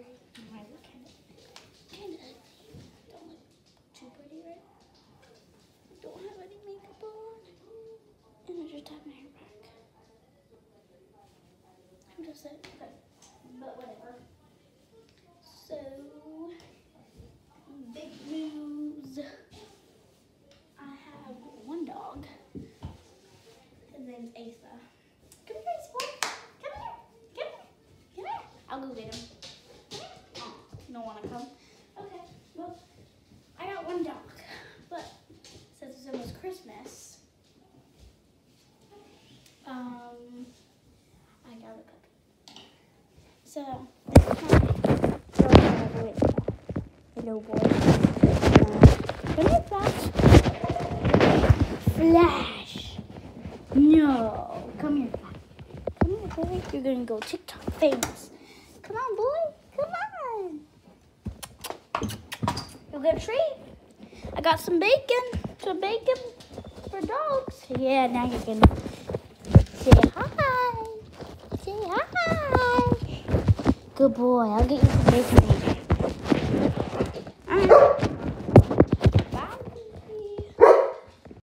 very might look kind of kind of don't look too pretty, right? Don't have any makeup on, and I just have my hair back. I'm just saying, okay, but whatever. So big news. I have one dog. His name's Asa. Come here, boy. Come here. Come here. Come here. I'll go get him. Want to come? Okay. Well, I got one dog, but since it's almost Christmas, um, I got a puppy. So this is my boy. Come here, Flash. Flash. No. Come here, Come here, boy. You're gonna go TikTok famous. Come on, boy. Come on. You'll get a treat. I got some bacon. Some bacon for dogs. Yeah, now you can say hi. Say hi. Good boy. I'll get you some bacon.